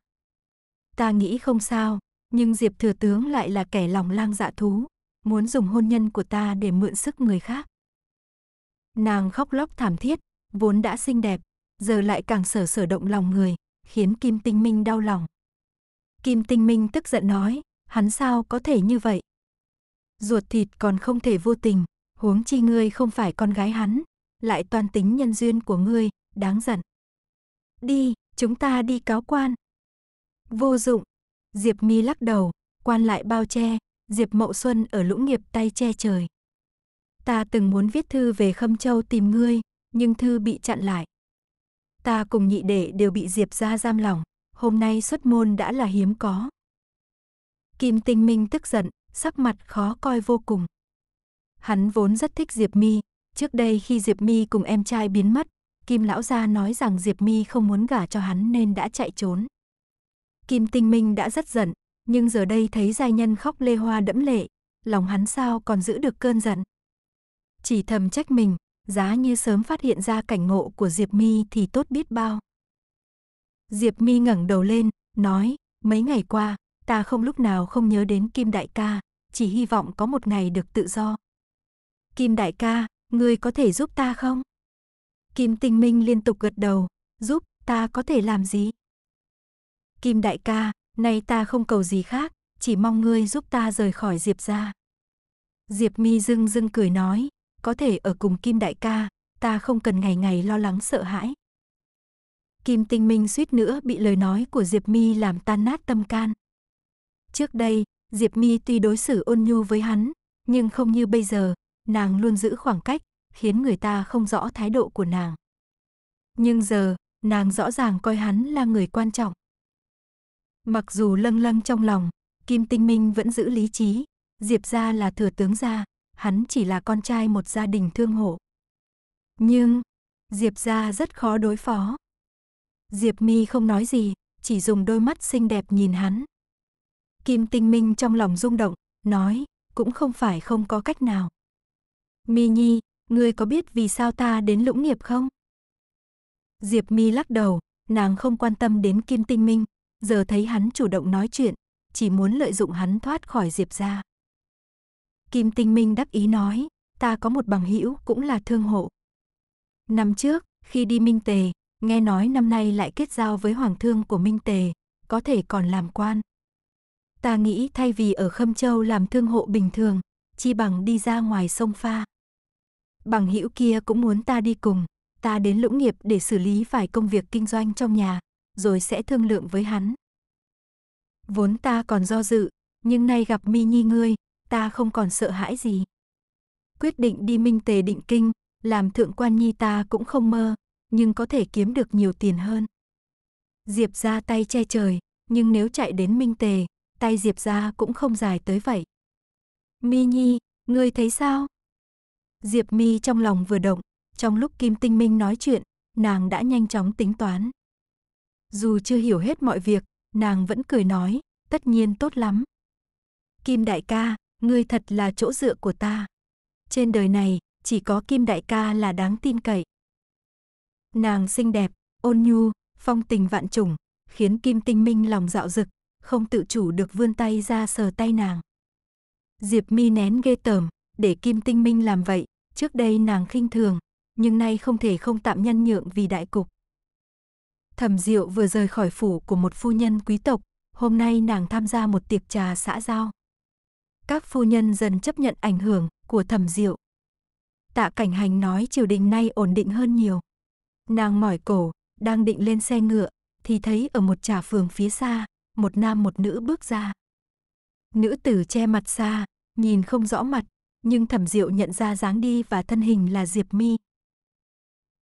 Ta nghĩ không sao, nhưng Diệp thừa tướng lại là kẻ lòng lang dạ thú, muốn dùng hôn nhân của ta để mượn sức người khác. Nàng khóc lóc thảm thiết, vốn đã xinh đẹp, giờ lại càng sở sở động lòng người, khiến Kim Tinh Minh đau lòng. Kim Tinh Minh tức giận nói, hắn sao có thể như vậy? Ruột thịt còn không thể vô tình, huống chi ngươi không phải con gái hắn, lại toàn tính nhân duyên của ngươi, đáng giận. Đi, chúng ta đi cáo quan. Vô dụng. Diệp Mi lắc đầu, quan lại bao che, Diệp Mậu Xuân ở lũng nghiệp tay che trời. Ta từng muốn viết thư về Khâm Châu tìm ngươi, nhưng thư bị chặn lại. Ta cùng nhị đệ đều bị Diệp gia giam lỏng, hôm nay xuất môn đã là hiếm có. Kim Tinh Minh tức giận, sắc mặt khó coi vô cùng. Hắn vốn rất thích Diệp Mi, trước đây khi Diệp Mi cùng em trai biến mất, Kim lão gia nói rằng Diệp Mi không muốn gả cho hắn nên đã chạy trốn. Kim Tinh Minh đã rất giận, nhưng giờ đây thấy giai nhân khóc lê hoa đẫm lệ, lòng hắn sao còn giữ được cơn giận. Chỉ thầm trách mình, giá như sớm phát hiện ra cảnh ngộ của Diệp Mi thì tốt biết bao. Diệp Mi ngẩng đầu lên, nói, mấy ngày qua, ta không lúc nào không nhớ đến Kim Đại ca, chỉ hy vọng có một ngày được tự do. Kim đại ca, ngươi có thể giúp ta không? Kim Tinh Minh liên tục gật đầu, giúp, ta có thể làm gì? Kim đại ca, nay ta không cầu gì khác, chỉ mong ngươi giúp ta rời khỏi Diệp gia. Diệp Mi dưng dưng cười nói, có thể ở cùng Kim đại ca, ta không cần ngày ngày lo lắng sợ hãi. Kim Tinh Minh suýt nữa bị lời nói của Diệp Mi làm tan nát tâm can. Trước đây, Diệp Mi tuy đối xử ôn nhu với hắn, nhưng không như bây giờ, nàng luôn giữ khoảng cách, khiến người ta không rõ thái độ của nàng. Nhưng giờ, nàng rõ ràng coi hắn là người quan trọng. Mặc dù lâng lâng trong lòng, Kim Tinh Minh vẫn giữ lý trí, Diệp gia là thừa tướng gia, hắn chỉ là con trai một gia đình thương hộ. Nhưng, Diệp gia rất khó đối phó. Diệp Mi không nói gì, chỉ dùng đôi mắt xinh đẹp nhìn hắn. Kim Tinh Minh trong lòng rung động, nói, cũng không phải không có cách nào. Mi Nhi, ngươi có biết vì sao ta đến lũng nghiệp không? Diệp Mi lắc đầu, nàng không quan tâm đến Kim Tinh Minh, giờ thấy hắn chủ động nói chuyện, chỉ muốn lợi dụng hắn thoát khỏi Diệp gia. Kim Tinh Minh đắc ý nói, ta có một bằng hữu cũng là thương hộ. Năm trước, khi đi Minh Tề, nghe nói năm nay lại kết giao với hoàng thương của Minh Tề, có thể còn làm quan. Ta nghĩ thay vì ở Khâm Châu làm thương hộ bình thường, chi bằng đi ra ngoài sông pha. Bằng hữu kia cũng muốn ta đi cùng, ta đến lũng nghiệp để xử lý vài công việc kinh doanh trong nhà, rồi sẽ thương lượng với hắn. Vốn ta còn do dự, nhưng nay gặp Mi Nhi ngươi, ta không còn sợ hãi gì. Quyết định đi minh tề định kinh, làm thượng quan nhi ta cũng không mơ, nhưng có thể kiếm được nhiều tiền hơn. Diệp ra tay che trời, nhưng nếu chạy đến minh tề, tay Diệp ra cũng không dài tới vậy. Mi Nhi, ngươi thấy sao? Diệp Mi trong lòng vừa động, trong lúc Kim Tinh Minh nói chuyện, nàng đã nhanh chóng tính toán. Dù chưa hiểu hết mọi việc, nàng vẫn cười nói, tất nhiên tốt lắm. Kim đại ca, ngươi thật là chỗ dựa của ta. Trên đời này, chỉ có Kim đại ca là đáng tin cậy. Nàng xinh đẹp, ôn nhu, phong tình vạn trùng, khiến Kim Tinh Minh lòng dạo dực, không tự chủ được vươn tay ra sờ tay nàng. Diệp Mi nén ghê tởm, để Kim Tinh Minh làm vậy, trước đây nàng khinh thường, nhưng nay không thể không tạm nhân nhượng vì đại cục. Thẩm Diệu vừa rời khỏi phủ của một phu nhân quý tộc, hôm nay nàng tham gia một tiệc trà xã giao. Các phu nhân dần chấp nhận ảnh hưởng của Thẩm Diệu. Tạ Cảnh Hành nói triều đình nay ổn định hơn nhiều. Nàng mỏi cổ, đang định lên xe ngựa, thì thấy ở một trà phường phía xa, một nam một nữ bước ra. Nữ tử che mặt xa, nhìn không rõ mặt, nhưng Thẩm Diệu nhận ra dáng đi và thân hình là Diệp Mi.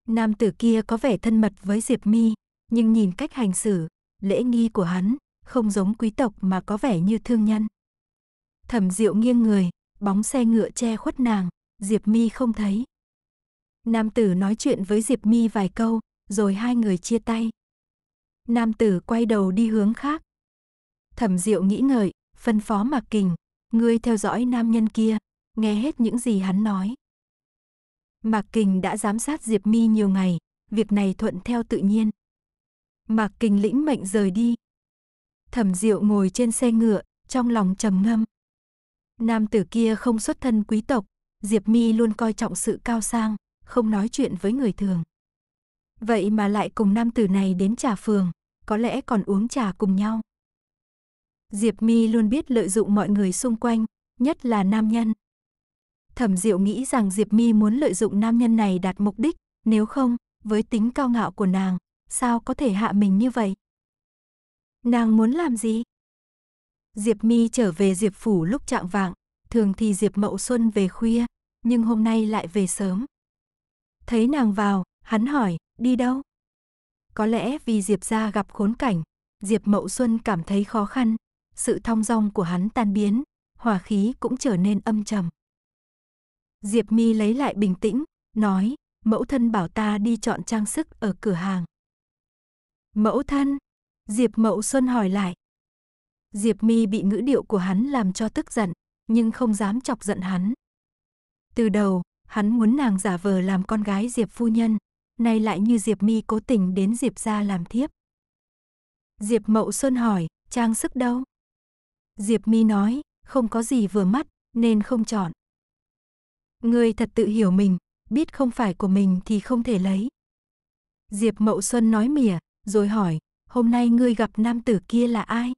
Nam tử kia có vẻ thân mật với Diệp Mi, nhưng nhìn cách hành xử, lễ nghi của hắn không giống quý tộc mà có vẻ như thương nhân. Thẩm Diệu nghiêng người, bóng xe ngựa che khuất nàng, Diệp Mi không thấy. Nam tử nói chuyện với Diệp Mi vài câu, rồi hai người chia tay. Nam tử quay đầu đi hướng khác. Thẩm Diệu nghĩ ngợi, phân phó Mạc Kình, ngươi theo dõi nam nhân kia, nghe hết những gì hắn nói. Mạc Kình đã giám sát Diệp Mi nhiều ngày, việc này thuận theo tự nhiên. Mạc Kình lĩnh mệnh rời đi. Thẩm Diệu ngồi trên xe ngựa, trong lòng trầm ngâm. Nam tử kia không xuất thân quý tộc, Diệp Mi luôn coi trọng sự cao sang, không nói chuyện với người thường. Vậy mà lại cùng nam tử này đến trà phường, có lẽ còn uống trà cùng nhau. Diệp Mi luôn biết lợi dụng mọi người xung quanh, nhất là nam nhân. Thẩm Diệu nghĩ rằng Diệp Mi muốn lợi dụng nam nhân này đạt mục đích, nếu không, với tính cao ngạo của nàng, sao có thể hạ mình như vậy? Nàng muốn làm gì? Diệp Mi trở về Diệp phủ lúc trạng vạng, thường thì Diệp Mậu Xuân về khuya, nhưng hôm nay lại về sớm. Thấy nàng vào, hắn hỏi, đi đâu? Có lẽ vì Diệp gia gặp khốn cảnh, Diệp Mậu Xuân cảm thấy khó khăn, sự thong dong của hắn tan biến, hòa khí cũng trở nên âm trầm. Diệp Mi lấy lại bình tĩnh, nói, mẫu thân bảo ta đi chọn trang sức ở cửa hàng. Mẫu thân? Diệp Mậu Xuân hỏi lại. Diệp Mi bị ngữ điệu của hắn làm cho tức giận, nhưng không dám chọc giận hắn. Từ đầu, hắn muốn nàng giả vờ làm con gái Diệp phu nhân, nay lại như Diệp Mi cố tình đến Diệp gia làm thiếp. Diệp Mậu Xuân hỏi, trang sức đâu? Diệp Mi nói, không có gì vừa mắt, nên không chọn. Ngươi thật tự hiểu mình, biết không phải của mình thì không thể lấy. Diệp Mậu Xuân nói mỉa, rồi hỏi, hôm nay ngươi gặp nam tử kia là ai?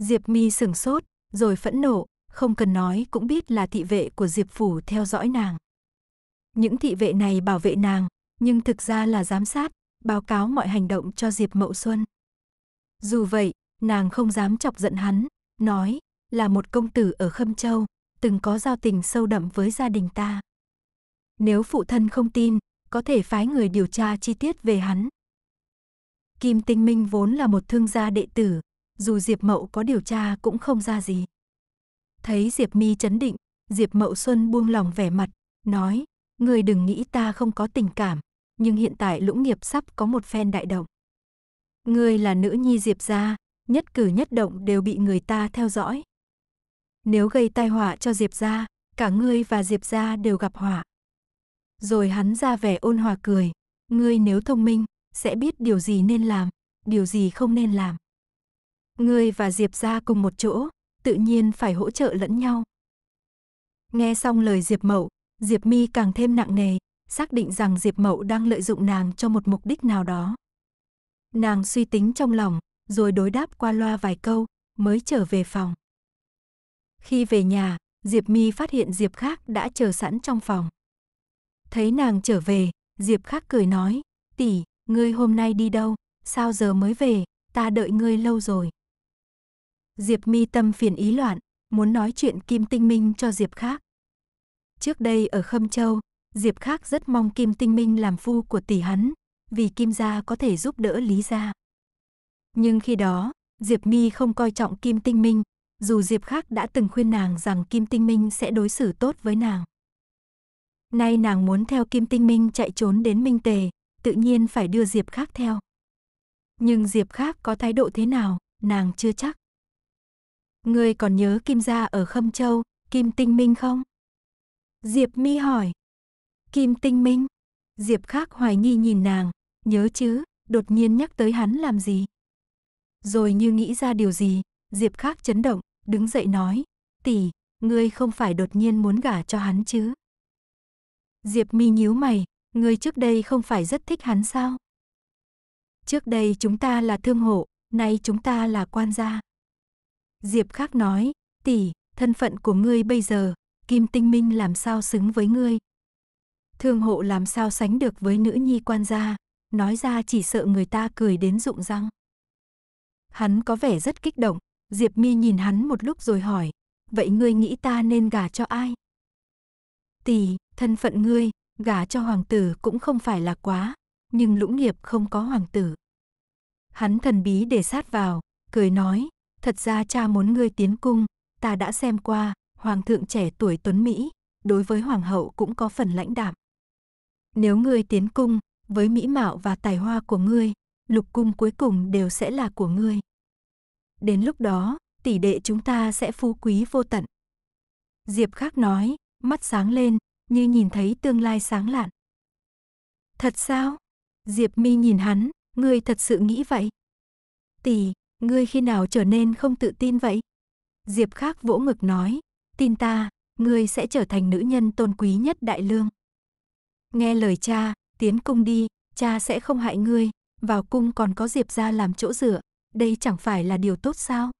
Diệp Mi sửng sốt, rồi phẫn nộ, không cần nói cũng biết là thị vệ của Diệp Phủ theo dõi nàng. Những thị vệ này bảo vệ nàng, nhưng thực ra là giám sát, báo cáo mọi hành động cho Diệp Mậu Xuân. Dù vậy, nàng không dám chọc giận hắn, nói, là một công tử ở Khâm Châu, từng có giao tình sâu đậm với gia đình ta. Nếu phụ thân không tin, có thể phái người điều tra chi tiết về hắn. Kim Tinh Minh vốn là một thương gia đệ tử, dù Diệp Mậu có điều tra cũng không ra gì. Thấy Diệp Mi chấn định, Diệp Mậu Xuân buông lòng vẻ mặt, nói, người đừng nghĩ ta không có tình cảm, nhưng hiện tại lũng nghiệp sắp có một phen đại động. Ngươi là nữ nhi Diệp gia, nhất cử nhất động đều bị người ta theo dõi. Nếu gây tai họa cho Diệp gia, cả ngươi và Diệp gia đều gặp họa. Rồi hắn ra vẻ ôn hòa cười, ngươi nếu thông minh, sẽ biết điều gì nên làm, điều gì không nên làm. Ngươi và Diệp gia cùng một chỗ, tự nhiên phải hỗ trợ lẫn nhau. Nghe xong lời Diệp Mậu, Diệp Mi càng thêm nặng nề, xác định rằng Diệp Mậu đang lợi dụng nàng cho một mục đích nào đó. Nàng suy tính trong lòng, rồi đối đáp qua loa vài câu, mới trở về phòng. Khi về nhà, Diệp Mi phát hiện Diệp Khác đã chờ sẵn trong phòng. Thấy nàng trở về, Diệp Khác cười nói, tỷ, ngươi hôm nay đi đâu, sao giờ mới về, ta đợi ngươi lâu rồi. Diệp Mi tâm phiền ý loạn, muốn nói chuyện Kim Tinh Minh cho Diệp Khác. Trước đây ở Khâm Châu, Diệp Khác rất mong Kim Tinh Minh làm phu của tỷ hắn, vì Kim gia có thể giúp đỡ Lý gia. Nhưng khi đó, Diệp Mi không coi trọng Kim Tinh Minh, dù Diệp Khác đã từng khuyên nàng rằng Kim Tinh Minh sẽ đối xử tốt với nàng. Nay nàng muốn theo Kim Tinh Minh chạy trốn đến Minh Tề, tự nhiên phải đưa Diệp Khác theo. Nhưng Diệp Khác có thái độ thế nào, nàng chưa chắc. Ngươi còn nhớ Kim gia ở Khâm Châu, Kim Tinh Minh không? Diệp Mi hỏi. Kim Tinh Minh? Diệp Khác hoài nghi nhìn nàng, nhớ chứ, đột nhiên nhắc tới hắn làm gì? Rồi như nghĩ ra điều gì, Diệp Khác chấn động, đứng dậy nói, tỷ, ngươi không phải đột nhiên muốn gả cho hắn chứ? Diệp Mi nhíu mày, ngươi trước đây không phải rất thích hắn sao? Trước đây chúng ta là thương hộ, nay chúng ta là quan gia. Diệp Khắc nói, tỷ, thân phận của ngươi bây giờ, Kim Tinh Minh làm sao xứng với ngươi? Thương hộ làm sao sánh được với nữ nhi quan gia, nói ra chỉ sợ người ta cười đến rụng răng. Hắn có vẻ rất kích động, Diệp Mi nhìn hắn một lúc rồi hỏi, vậy ngươi nghĩ ta nên gả cho ai? Tỷ, thân phận ngươi, gả cho hoàng tử cũng không phải là quá, nhưng lũng nghiệp không có hoàng tử. Hắn thần bí để sát vào, cười nói, thật ra cha muốn ngươi tiến cung, ta đã xem qua, hoàng thượng trẻ tuổi tuấn Mỹ, đối với hoàng hậu cũng có phần lãnh đạm. Nếu ngươi tiến cung, với mỹ mạo và tài hoa của ngươi, lục cung cuối cùng đều sẽ là của ngươi. Đến lúc đó, tỷ đệ chúng ta sẽ phú quý vô tận. Diệp Khác nói, mắt sáng lên, như nhìn thấy tương lai sáng lạn. Thật sao? Diệp Mi nhìn hắn, ngươi thật sự nghĩ vậy? Tỷ, ngươi khi nào trở nên không tự tin vậy? Diệp Khác vỗ ngực nói, tin ta, ngươi sẽ trở thành nữ nhân tôn quý nhất đại lương. Nghe lời cha, tiến cung đi, cha sẽ không hại ngươi, vào cung còn có Diệp gia làm chỗ dựa, đây chẳng phải là điều tốt sao?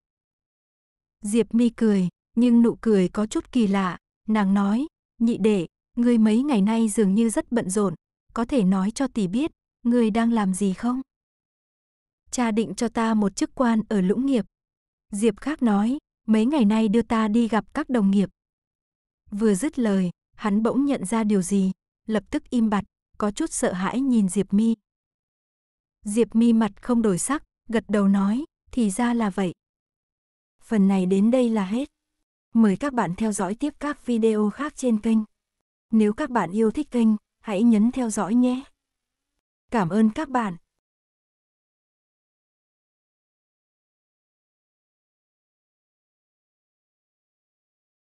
Diệp Mi cười, nhưng nụ cười có chút kỳ lạ, nàng nói, nhị đệ, ngươi mấy ngày nay dường như rất bận rộn, có thể nói cho tỷ biết, ngươi đang làm gì không? Cha định cho ta một chức quan ở lũng nghiệp. Diệp khác nói, mấy ngày nay đưa ta đi gặp các đồng nghiệp. Vừa dứt lời, hắn bỗng nhận ra điều gì, lập tức im bặt, có chút sợ hãi nhìn Diệp Mi. Diệp Mi mặt không đổi sắc, gật đầu nói, thì ra là vậy. Phần này đến đây là hết. Mời các bạn theo dõi tiếp các video khác trên kênh. Nếu các bạn yêu thích kênh, hãy nhấn theo dõi nhé. Cảm ơn các bạn.